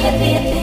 happy, happy.